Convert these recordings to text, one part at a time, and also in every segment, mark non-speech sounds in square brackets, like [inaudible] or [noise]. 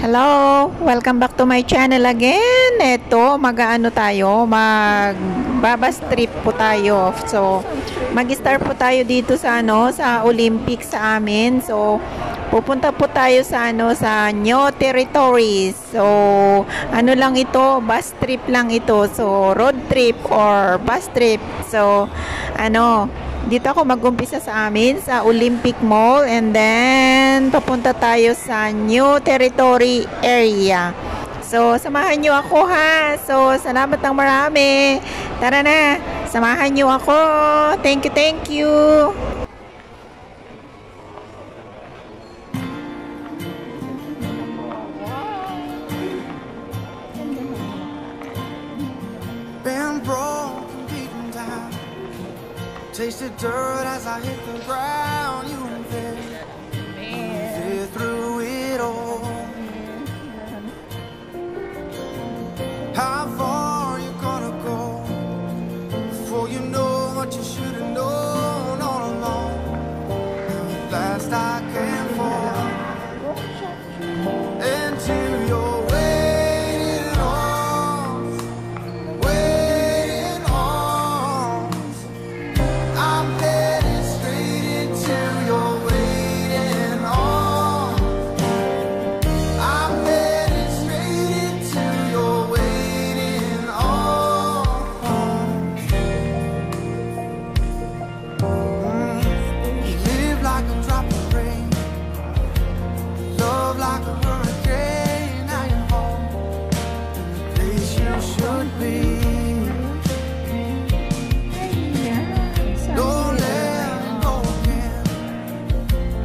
Hello! Welcome back to my channel again. Ito, mag-ano tayo, mag babas trip po tayo. So, mag-start po tayo dito sa ano, sa Olympic sa amin. So, pupunta po tayo sa ano, sa New Territories. So, ano lang ito, bus trip lang ito. So, road trip or bus trip. So, ano, dito ako mag-umpisa sa amin sa Olympic Mall and then papunta tayo sa New Territory area. So, samahan nyo ako ha. So, salamat ng marami. Tara na, samahan nyo ako. Thank you, thank you. Tasted dirt as I hit the ground. You there, there through it all. How far you gonna go before you know what you should have known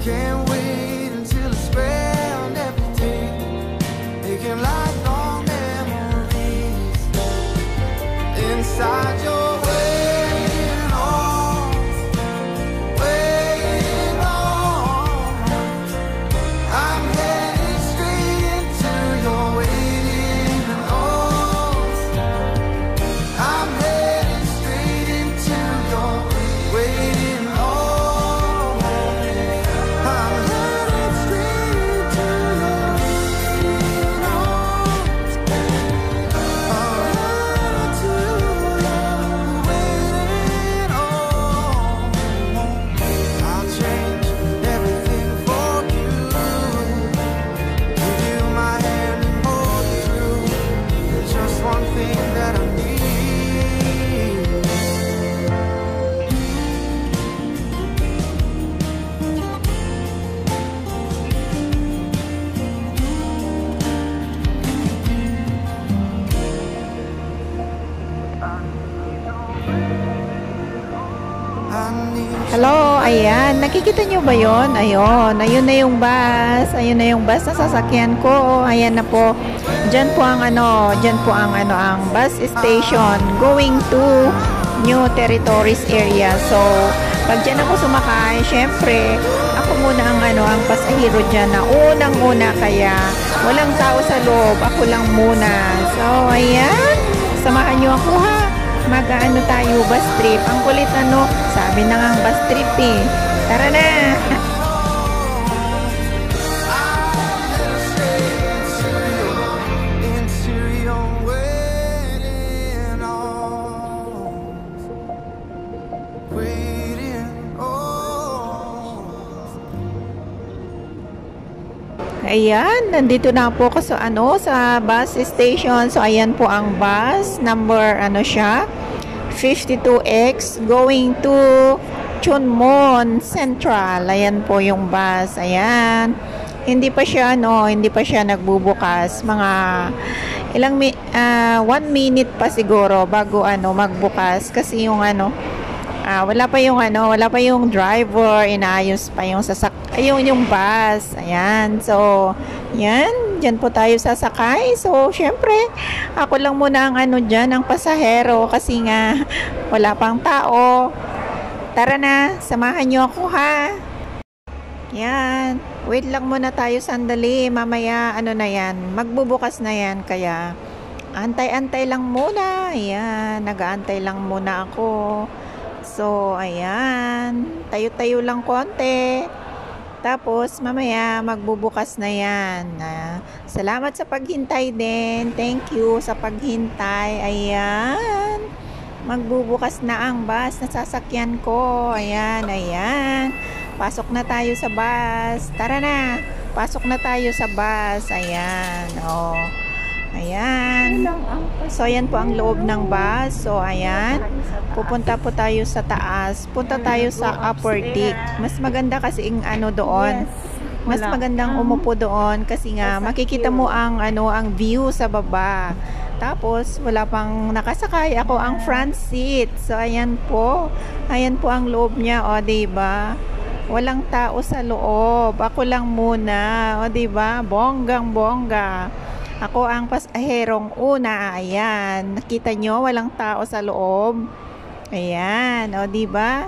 can't Hello, ayan. Nakikita nyo ba yon? Ayun, ayun na yung bus. Ayun na yung bus na sasakyan ko. Ayan na po. Diyan po ang ano, diyan po ang ano, ang bus station going to New Territories area. So, pag diyan ako sumakay, syempre, ako muna ang ano, ang pasahero diyan na unang-una kaya walang tao sa loob. Ako lang muna. So, ayan. Samahan nyo ako ha mag-ano tayo, bus trip. Ang kulit ano, sabi na nga bus trip eh. Tara na! [laughs] Ayan, nandito na po ako sa ano, sa bus station. So, ayan po ang bus. Number, ano siya? 52X going to Chunmon Central. Ayan po yung bus. Ayan. Hindi pa siya, ano, hindi pa siya nagbubukas. Mga ilang, mi ah, one minute pa siguro bago, ano, magbukas. Kasi yung, ano, Ah, wala pa yung ano, wala pa yung driver, inaayos pa yung sasak ayun yung bus. Ayan. So, yan, diyan po tayo sasakay. So, syempre, ako lang muna ang ano diyan, ang pasahero kasi nga wala pang tao. Tara na, samahan niyo ako ha. Yan. Wait lang muna tayo sandali. Mamaya, ano na yan, magbubukas na yan. Kaya, antay-antay lang muna. Ayan, nag-aantay lang muna ako. So, ayan. Tayo-tayo lang konti. Tapos, mamaya, magbubukas na yan. Ah, salamat sa paghintay din. Thank you sa paghintay. Ayan. Magbubukas na ang bus na sasakyan ko. Ayan, ayan. Pasok na tayo sa bus. Tara na. Pasok na tayo sa bus. Ayan. Oh. Ayan. So, ayan po ang loob ng bus. So, ayan. Pupunta po tayo sa taas. Punta tayo sa upper deck. Mas maganda kasi ang ano doon. Mas magandang umupo doon kasi nga makikita mo ang ano ang view sa baba. Tapos wala pang nakasakay. Ako ang front seat. So ayan po. Ayan po ang loob niya, o, 'di ba? Walang tao sa loob. Ako lang muna, o 'di ba? Bonggang bongga. Ako ang pasaherong una. Ayan. Nakita nyo, walang tao sa loob. Ayan. O, di ba?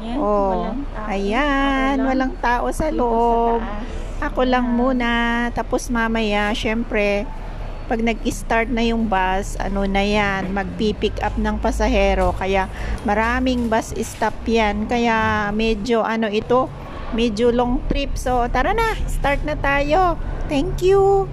Yan, Oh, walang tao. ayan. Walang tao sa loob. Ako lang Ayan. muna. Tapos mamaya, syempre, pag nag-start na yung bus, ano na yan, magpi-pick up ng pasahero. Kaya maraming bus stop yan. Kaya medyo ano ito, medyo long trip. So tara na, start na tayo. Thank you.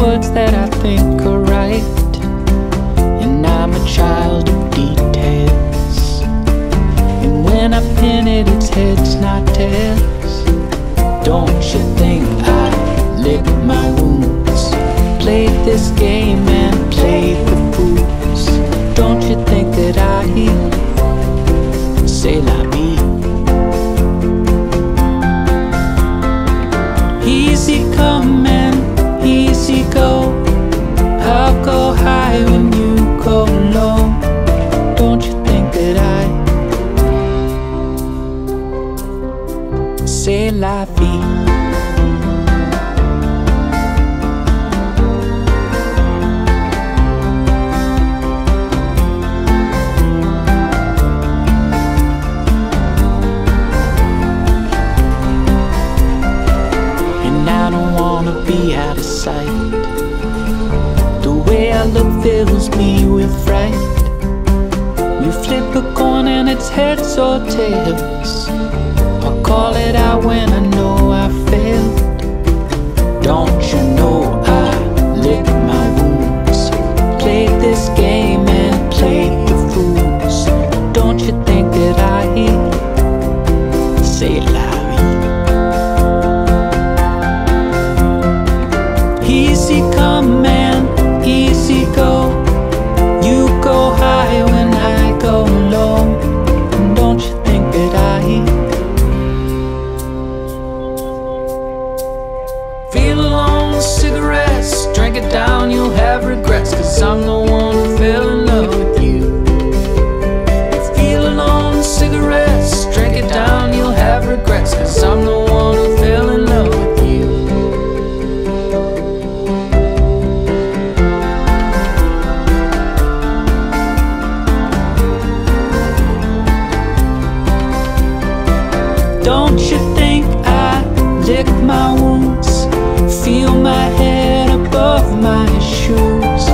words that I think are right. And I'm a child of details. And when I pin it, it's heads, not tails. Don't you think I lick my wounds? play this game and play the fools. Don't you think that I? Say la vie. Or tails. I'll call it out when I know I failed. Don't you Don't you think I lick my wounds? Feel my head above my shoes.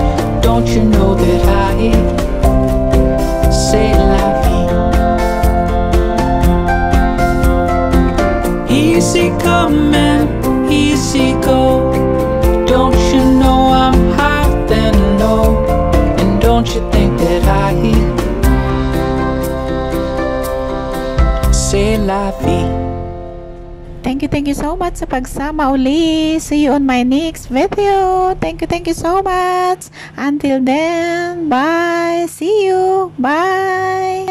Don't you know that I say la vie? Easy come easy go. Thank you, thank you so much sa pagsama uli. See you on my next video. Thank you, thank you so much. Until then, bye. See you. Bye.